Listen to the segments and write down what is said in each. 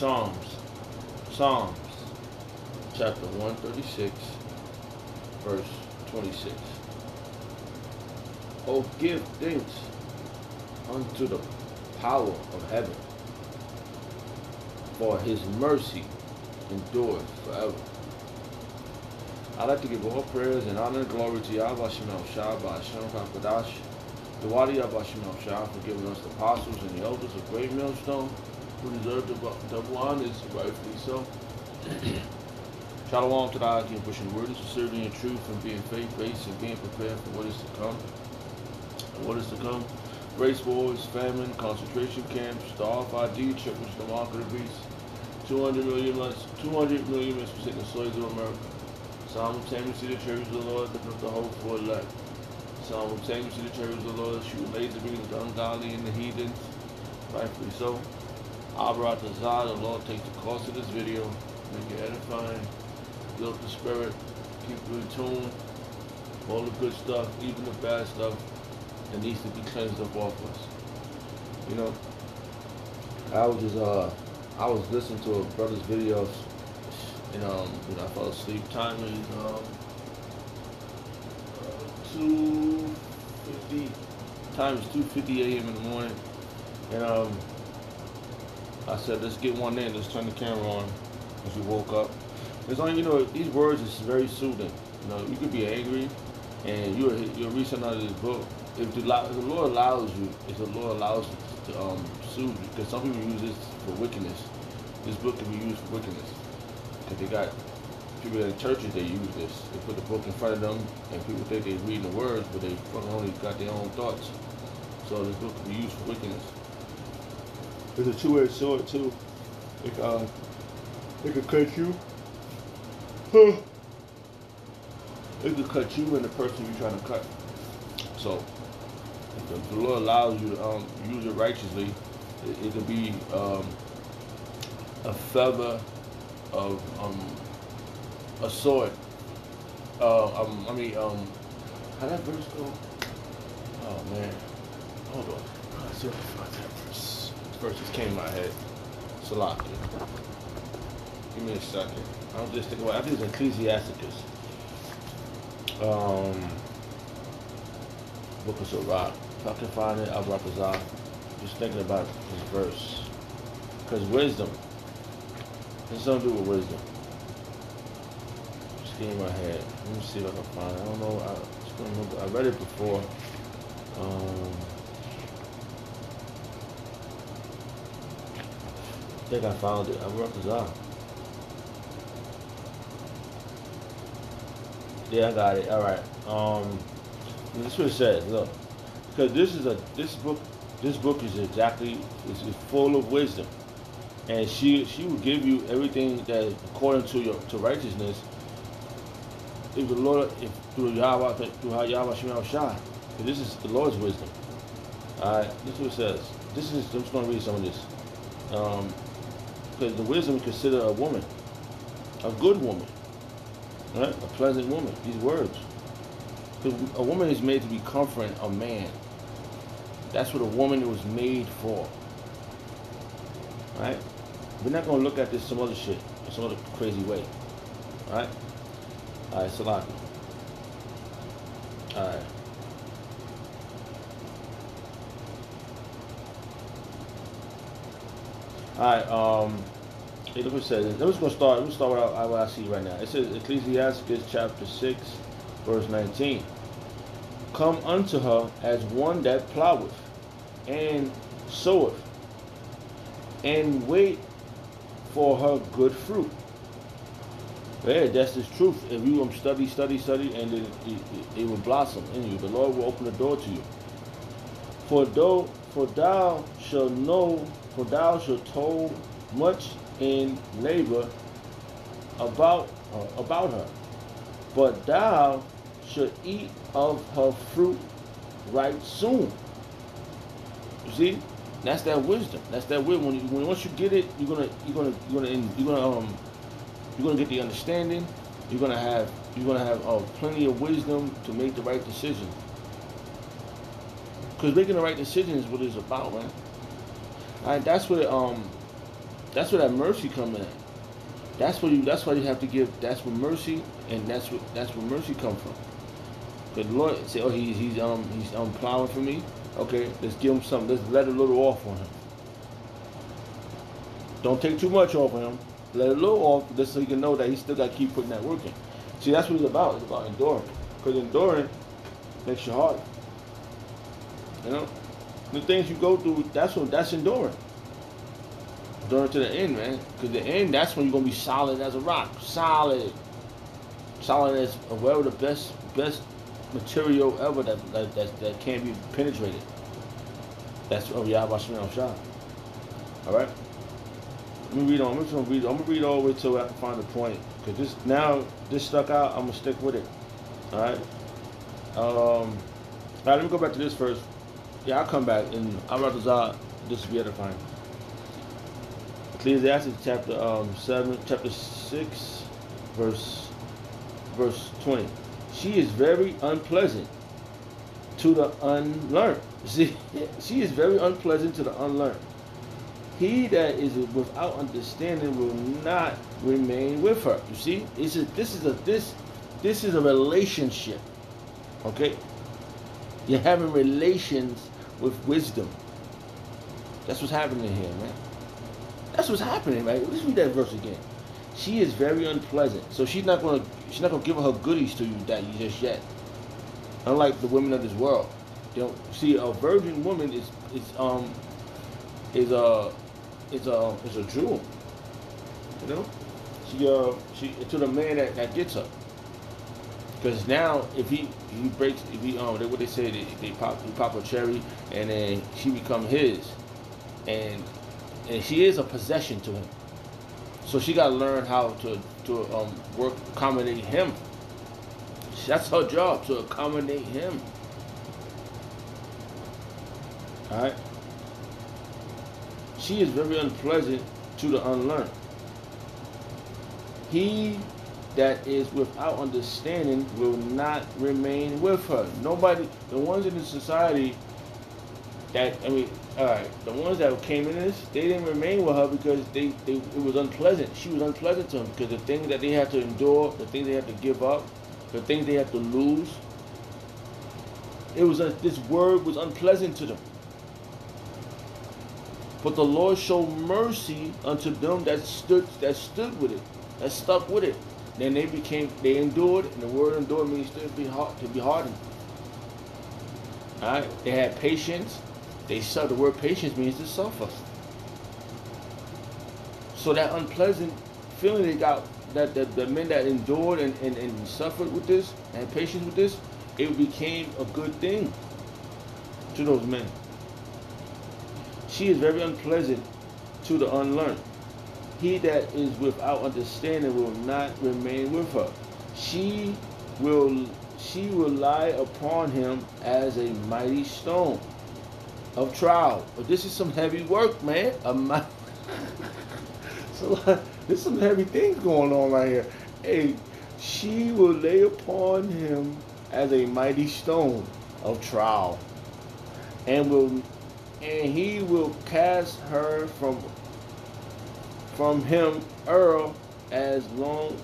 Psalms. Psalms. Chapter 136, verse 26. Oh, give thanks unto the power of heaven, for his mercy endures forever. I'd like to give all prayers and honor and glory to Yahweh Shemel Shah by HaKadosh, the Wadi Yahweh Shemel Shah for giving us the apostles and the elders of great millstone who deserve the double honors, rightfully so. Shalom to the Akim, pushing word of sincerity and truth and being faith-based and being prepared for what is to come. And what is to come? Race wars, famine, concentration camps, the RFID chip, which the mark the beast, 200 million months, 200 million the slaves of America. Simultaneously, the church of the Lord lifting up the hope for elect. Simultaneously, the church of the Lord shoot laser beams the ungodly and the heathens. Rightfully so. Abra Tazah, the Lord take the cost of this video, make it edifying, build the spirit, keep you in tune, all the good stuff, even the bad stuff that needs to be cleansed up off us. You know, I was just uh I was listening to a brother's videos and um when I fell asleep time is um two fifty times two fifty AM in the morning and um I said let's get one in, let's turn the camera on as we woke up. It's only you know, these words is very soothing. You know, you could be angry and you're you're reaching out of this book. If the, if the Lord allows you, if the Lord allows you to um, soothe you, because some people use this for wickedness. This book can be used for wickedness. Because they got people in churches, they use this. They put the book in front of them, and people think they're reading the words, but they fucking only got their own thoughts. So this book can be used for wickedness. It's a two-edged sword, too. It, uh, it could cut you. Huh. It could cut you and the person you're trying to cut. So, if the Lord allows you to um, use it righteously, it, it could be um, a feather of um, a sword. Uh, um, I mean, um, how that verse go? Oh man, hold on. I see find that verse. Verse just came in my head. Salaki. Give me a second. I'm just thinking about. I think it's Ecclesiasticus. Um, Book of Sirach. If I can find it, I'll represent. Just thinking about this verse. Because wisdom. It's something to do with wisdom. Just get in my head. Let me see if I can find it. I don't know. I, don't. I read it before. Um, think I found it. I wrote this out. Yeah, I got it. All right. Um, this is what it says. Look, because this is a this book. This book is exactly is, full of wisdom, and she she will give you everything that according to your to righteousness. If the Lord, if through Yahweh, through how Yahweh Shemel this is the Lord's wisdom. All right, this is what it says. This is I'm just to read some of this. Um, because the wisdom is considered a woman, a good woman, right? A pleasant woman. These words. A woman is made to be comforting a man. That's what a woman was made for. Right? We're not gonna look at this some other shit, some other crazy way. Alright? Alright, Salaki. Alright. Alright, um Hey, look what it says. I'm just gonna start. Let's start with what I see right now. It says Ecclesiastes chapter six, verse nineteen. Come unto her as one that ploweth and soweth, and wait for her good fruit. Yeah, that's the truth. If you um, study, study, study, and it, it, it, will blossom in you, the Lord will open the door to you. For though, for thou shalt know, for thou shalt toll much in labor about uh, about her, but thou should eat of her fruit right soon. You see, that's that wisdom. That's that wisdom. When, when once you get it, you're gonna you're gonna you're gonna you're gonna um you're gonna get the understanding. You're gonna have you're gonna have uh, plenty of wisdom to make the right decision. Because making the right decision is what it's about, man. Right, that's what um That's where that mercy come in. That's where you. That's why you have to give. That's where mercy, and that's what that's where mercy come from. Because the Lord say, "Oh, he's he's um he's um plowing for me." Okay, let's give him something. Let's let a little off on him. Don't take too much off of him. Let a little off, just so you can know that he still got to keep putting that work in. See, that's what it's about. It's about enduring. Because enduring makes you hard. You know, the things you go through, that's what that's enduring. Enduring to the end, man. Because the end, that's when you're gonna be solid as a rock, solid, solid as well the best best material ever that that that, that can't be penetrated. That's oh yeah, about Shemel Shah. All right. Let me read on. I'm just gonna read. I'm gonna read all the way till I can find the point. Cause this now this stuck out. I'm gonna stick with it. All right. Um. All right. Let me go back to this first. Yeah, I'll come back and I'll Zah. This be edifying. Ecclesiastes chapter um seven, chapter six, verse verse twenty. She is very unpleasant to the unlearned. See, she is very unpleasant to the unlearned. He that is without understanding will not remain with her. You see, this is this is a this this is a relationship. Okay, you're having relations with wisdom. That's what's happening here, man. That's what's happening, right? Let's read that verse again. She is very unpleasant, so she's not gonna she's not gonna give her goodies to you that you just yet. Unlike the women of this world, you know, see a virgin woman is is um is a is a is a jewel. You know, she uh she to the man that, that gets her. Because now if he he breaks if he um they, what they say they, they pop he pop a cherry and then she become his, and and she is a possession to him. So she got to learn how to to um work accommodate him. That's her job to accommodate him. All right. She is very unpleasant to the unlearned. He that is without understanding will not remain with her. Nobody, the ones in the society that, I mean, all right, the ones that came in this, they didn't remain with her because they, they it was unpleasant. She was unpleasant to them because the things that they had to endure, the things they had to give up, the things they had to lose, it was a, this word was unpleasant to them. But the Lord showed mercy unto them that stood that stood with it, that stuck with it. Then they became they endured, and the word endured means to be hard to be hardened. Alright? They had patience. They saw the word patience means to suffer. So that unpleasant feeling they got that the, the men that endured and, and, and suffered with this, and patience with this, it became a good thing to those men. She is very unpleasant to the unlearned. He that is without understanding will not remain with her. She will she will lie upon him as a mighty stone of trial. But this is some heavy work, man. A so there's some heavy things going on right here. Hey, she will lay upon him as a mighty stone of trial, and will and he will cast her from from him Earl as long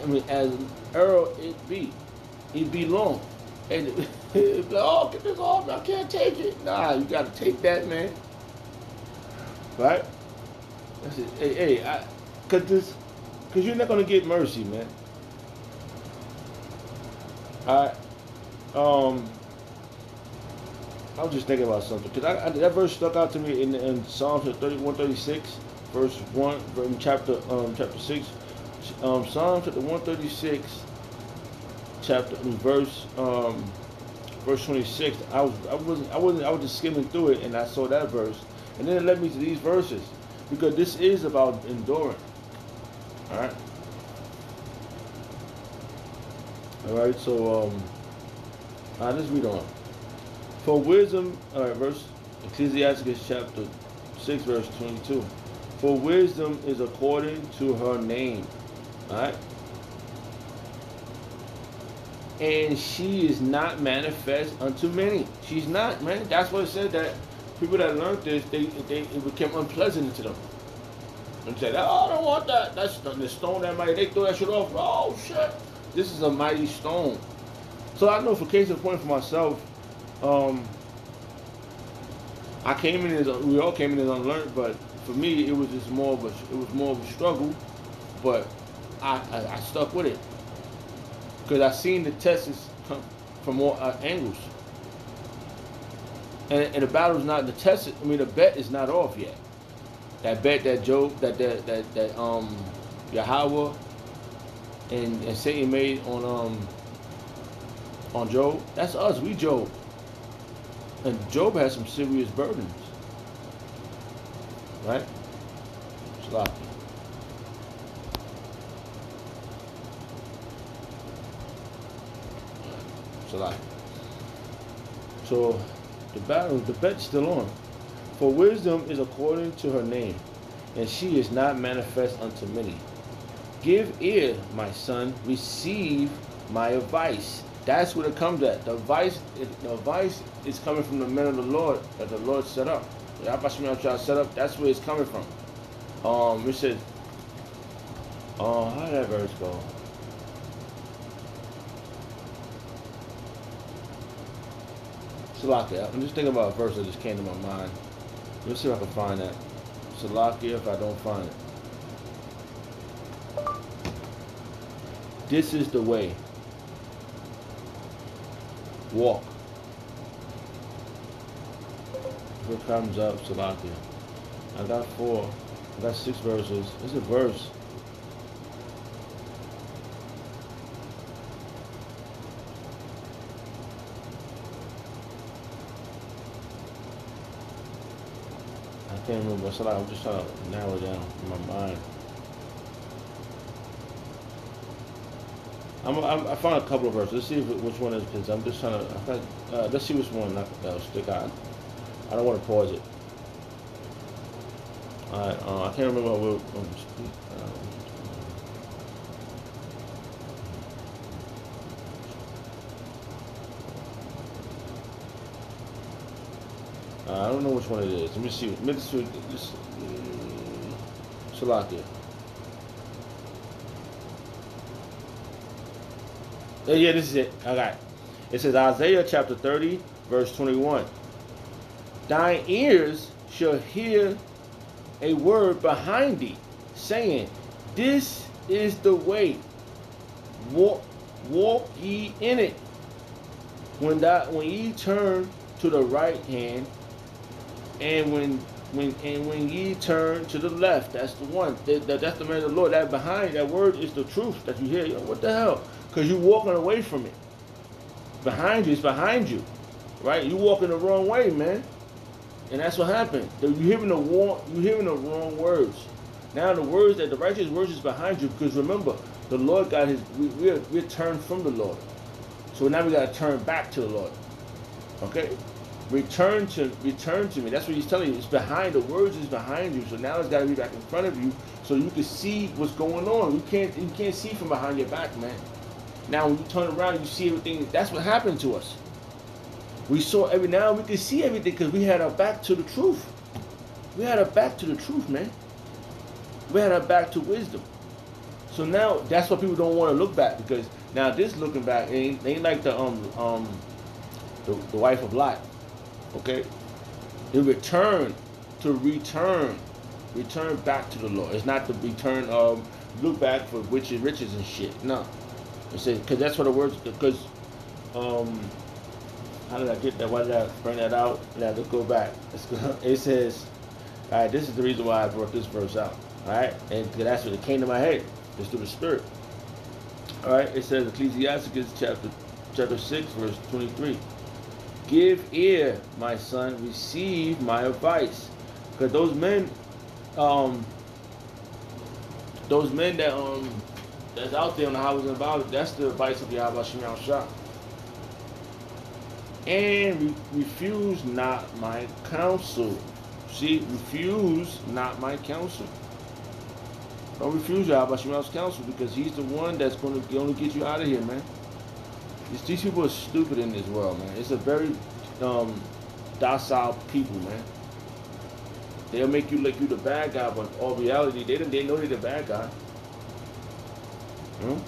I mean as Earl it be. It be long. And like, oh get this off, I can't take it. Nah, you gotta take that man. Right? That's it. Hey, hey, I, cause this cause you're not gonna get mercy, man. I um I was just thinking about something because that verse stuck out to me in, in Psalms 31, 36, verse one, from chapter um, chapter six, um, Psalms chapter one thirty six, chapter verse um, verse twenty six. I was I wasn't I wasn't I was just skimming through it and I saw that verse, and then it led me to these verses because this is about enduring. All right. All right. So um, right, let's read on. For wisdom, all right, verse Ecclesiastes chapter 6, verse 22. For wisdom is according to her name. All right? And she is not manifest unto many. She's not, man. That's what it said that people that learned this, they, they it became unpleasant to them. and said, "Oh, I don't want that. That's the, stone that mighty." They throw that shit off. Oh shit! This is a mighty stone. So I know, for case in point, for myself, um, I came in as we all came in as unlearned, but for me, it was just more of a it was more of a struggle, but I I, I stuck with it because I seen the tests from more uh, angles, and, and the battle's not the test. I mean, the bet is not off yet. That bet that Job that that that, that um Yahweh and, and Satan made on um on Job, that's us. We Job. And Job has some serious burdens. Right? Sloppy. Sloppy. So the battle, the bet's still on. For wisdom is according to her name, and she is not manifest unto many. Give ear, my son, receive my advice. That's what it comes at. The advice, the advice is coming from the men of the Lord that the Lord set up. The Abashim trying to set up, that's where it's coming from. Um, it says, oh, uh, how did that verse go? Salakia. I'm just thinking about a verse that just came to my mind. Let's see if I can find that. Salakia if I don't find it. This is the way. Walk. Here comes up Salakia. I got four. I got six verses. Is a verse. I can't remember. I'm just trying to narrow it down in my mind. I'm, I'm, i found a couple of verses. Let's see if, which one is I'm just trying to. Got, uh, let's see which one that, will stick out. I don't want to pause it. Right, uh, I can't remember what. Um, uh, I don't know which one it is. Let me see. This, um, Salakia. Uh, yeah, this is it. I got it. It says Isaiah chapter 30, verse 21. Thine ears shall hear a word behind thee, saying, This is the way. Walk, walk ye in it. When that when ye turn to the right hand, and when when and when ye turn to the left, that's the one. That, that, that's the man of the Lord. That behind that word is the truth that you hear. What the hell? because you're walking away from it. Behind you, it's behind you, right? You walking the wrong way, man, and that's what happened. You're hearing the wrong, you're hearing the wrong words. Now the words that the righteous words is behind you, because remember, the Lord got his. We, we're we're turned from the Lord, so now we got to turn back to the Lord. Okay, return to return to me. That's what he's telling you. It's behind the words is behind you. So now it's got to be back in front of you, so you can see what's going on. You can't you can't see from behind your back, man. Now when you turn around, you see everything. That's what happened to us. We saw every now we could see everything because we had our back to the truth. We had our back to the truth, man. We had our back to wisdom. So now that's why people don't want to look back because now this looking back ain't, ain't like the um um the, the wife of Lot. Okay? The return to return. Return back to the Lord. It's not the return of look back for riches riches and shit. No. It because that's what the words because um how did I get that? Why did I bring that out? Now let's go back. It says, all right, this is the reason why I brought this verse out. All right, and that's what it came to my head. It's through the Spirit. All right, it says Ecclesiasticus chapter chapter six verse twenty three. Give ear, my son, receive my advice, because those men, um, those men that um that's out there on the highways and byways, that's the advice of Yahweh Shah. And re- refuse not my counsel. See, refuse not my counsel. Don't refuse Yahweh Shem's counsel because he's the one that's going to get you out of here, man. These, people are stupid in this world, man. It's a very um, docile people, man. They'll make you like you the bad guy, but all reality, they don't they know they're the bad guy. Hmm?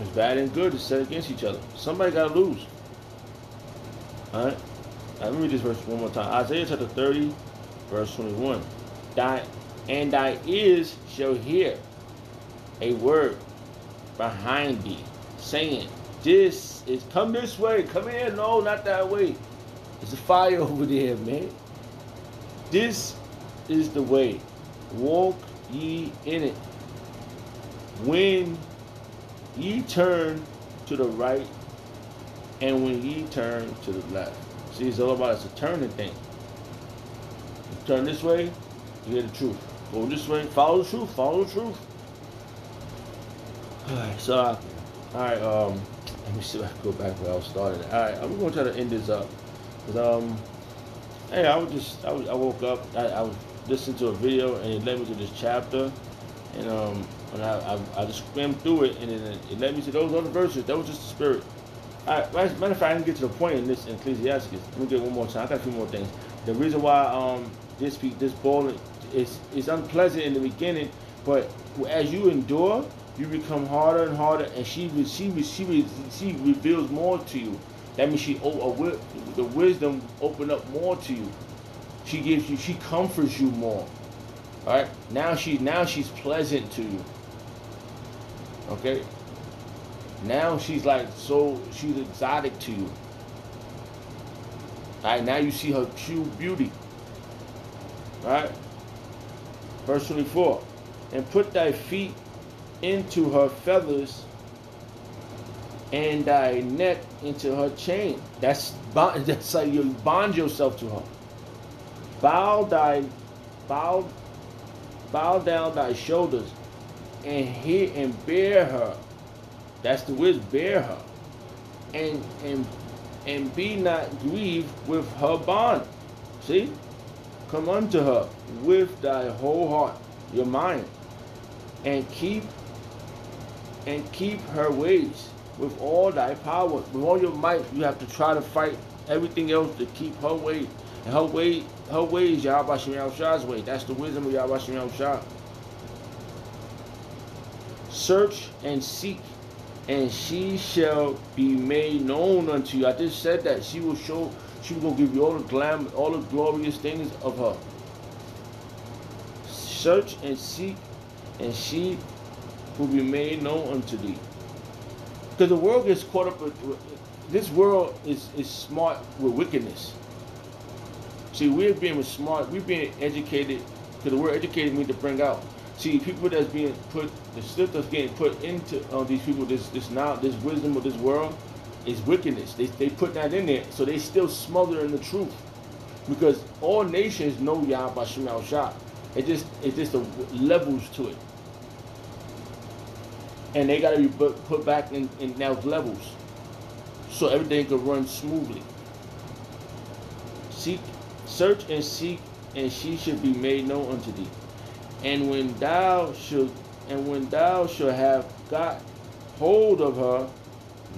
It's bad and good to set against each other. Somebody gotta lose. Alright? Let me read this verse one more time. Isaiah chapter 30, verse 21. Thy and thy ears shall hear a word behind thee, saying, This is come this way, come here. No, not that way. There's a fire over there, man. This is the way. Walk ye in it. When ye turn to the right, and when ye turn to the left. See, it's all about it's a turning thing. You turn this way, you hear the truth. Go this way, follow the truth, follow the truth. Alright, so, all right, um, let me see if I can go back where I was started. All right, I'm going to try to end this up. Cause, um, hey, I was just, I, was, I woke up, I, I was listening to a video and it led me to this chapter. And, um, and I, I, I just skimmed through it and it, it led me to those other verses. That was just the spirit. All right, matter of fact, I can get to the point in this Ecclesiastes. Let me get one more time. I got a few more things. The reason why um this this ball is is unpleasant in the beginning, but as you endure, you become harder and harder, and she she she she reveals more to you. That means she oh, the wisdom open up more to you. She gives you she comforts you more. All right. Now she now she's pleasant to you. Okay. Now she's like so she's exotic to you. Right. Now you see her true beauty. Right? Verse 24. And put thy feet into her feathers and thy neck into her chain. That's that's how you bond yourself to her. Bow thy bow bow down thy shoulders and hear and bear her. That's the wisdom. bear her. And and and be not grieved with her bond. See? Come unto her with thy whole heart, your mind, and keep and keep her ways with all thy power. With all your might, you have to try to fight everything else to keep her way. And her way, her way is Yahweh Shah's way. That's the wisdom of Yahweh Shah. Search and seek, and she shall be made known unto you. I just said that. She will show, she will give you all the glam, all the glorious things of her. Search and seek, and she will be made known unto thee. Because the world gets caught up with, this world is, is smart with wickedness. See, we're being smart, we're being educated, because the word educated means to bring out. See, people that's being put, the stuff that's getting put into uh, these people, this this now, this wisdom of this world, is wickedness. They, they put that in there, so they still smothering the truth. Because all nations know Yahweh Shemal Shah. It just, it just the levels to it and they got to be put back in, in those levels so everything can run smoothly. Seek, search and seek, and she should be made known unto thee. And when thou should, and when thou shalt have got hold of her,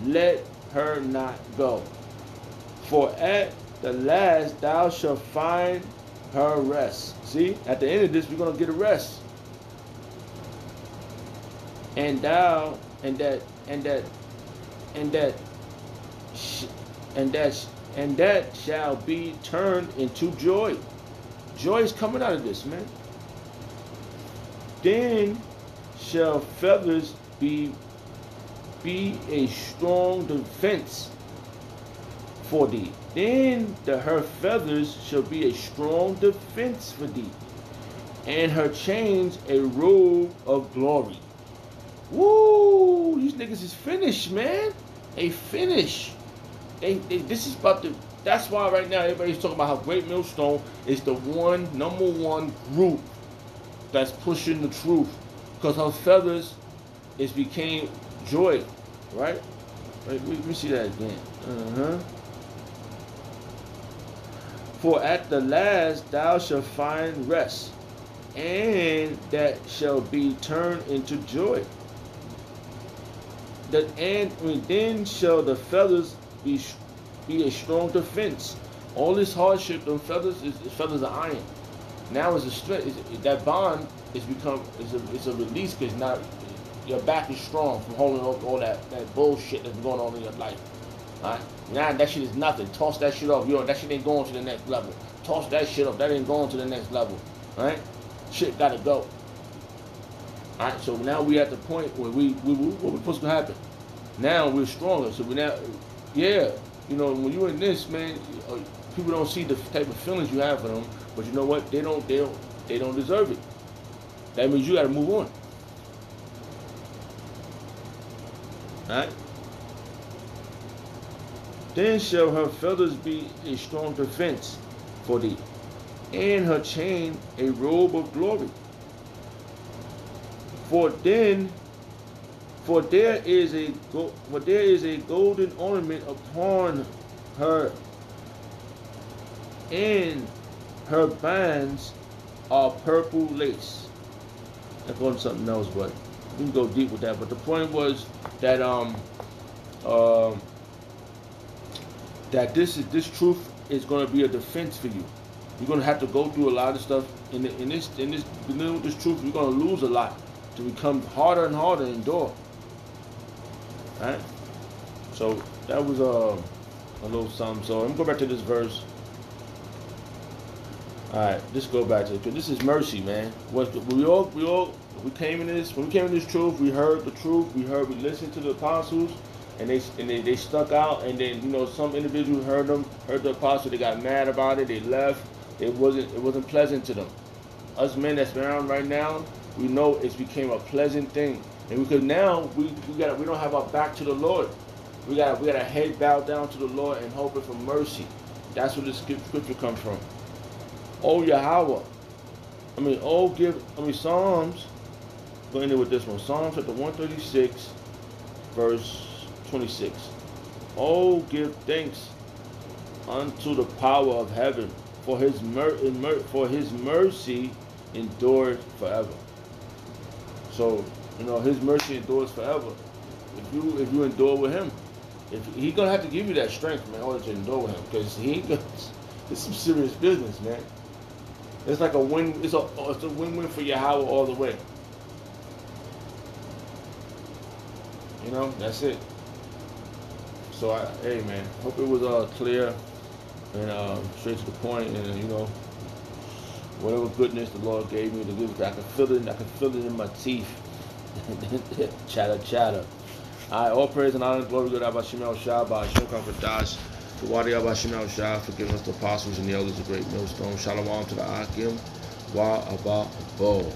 let her not go. For at the last thou shalt find her rest. See, at the end of this, we're gonna get a rest and thou and that and that and that and that and that shall be turned into joy. Joy is coming out of this, man. Then shall feathers be be a strong defense for thee. Then the, her feathers shall be a strong defense for thee, and her chains a robe of glory. Woo! These niggas is finished, man. They finished. They, they this is about to that's why right now everybody's talking about how Great Millstone is the one number one group that's pushing the truth. Because her feathers is became joy. Right? Let me, let me see that again. Uh-huh. For at the last thou shalt find rest, and that shall be turned into joy that and then shall the feathers be be a strong defense. All this hardship, the feathers is feathers of iron. Now it's a strength. That bond is become is a it's a release because now your back is strong from holding up all that that bullshit that's going on in your life. All right. Now that shit is nothing. Toss that shit off. Yo, that shit ain't going to the next level. Toss that shit off. That ain't going to the next level. All right. Shit gotta go. All right. So now we at the point where we we, we what we supposed to happen. Now we're stronger. So we now, yeah. You know, when you're in this, man, people don't see the type of feelings you have for them. But you know what? They don't. They don't. They don't deserve it. That means you got to move on. Right? Then shall her feathers be a strong defense for thee, and her chain a robe of glory. For then, for there is a for there is a golden ornament upon her, and her bands are purple lace. Going to something else, but we can go deep with that. But the point was that um um that this is this truth is going to be a defense for you. You're going to have to go through a lot of stuff in, the, in this in this dealing with this truth. You're going to lose a lot to become harder and harder to endure. Right? So that was uh, a little something. So let me go back to this verse. All right, just go back to it. Cause this is mercy, man. What we all we all we came in this when we came in this truth. We heard the truth. We heard we listened to the apostles, and they and they, they stuck out. And then you know some individuals heard them, heard the apostle. They got mad about it. They left. It wasn't it wasn't pleasant to them. Us men that's around right now, we know it's became a pleasant thing. And because now we we got we don't have our back to the Lord. We got we got our head bowed down to the Lord and hoping for mercy. That's where the scripture comes from. Oh Yahweh. I mean, oh give, I mean, Psalms, go in there with this one. Psalms chapter 136, verse 26. Oh, give thanks unto the power of heaven, for his mer- for his mercy endured forever. So, you know, his mercy endures forever. If you if you endure with him, if he gonna have to give you that strength, man, in order to endure with him, because he it's some serious business, man. It's like a win. It's a it's a win-win for Yahweh all the way. You know, that's it. So I, hey man, hope it was uh clear and uh, straight to the point, and you know, whatever goodness the Lord gave me to give, I can feel it. I can feel it in my teeth. chatter, chatter. All right, all praise and honor glory to God, Abba Shemel Shabbat, Shokar Kadash. The Wadi Abba Shemel Shah, forgive us the apostles and the elders of great millstone. Shalom to the Akim, Wa Abba Bo.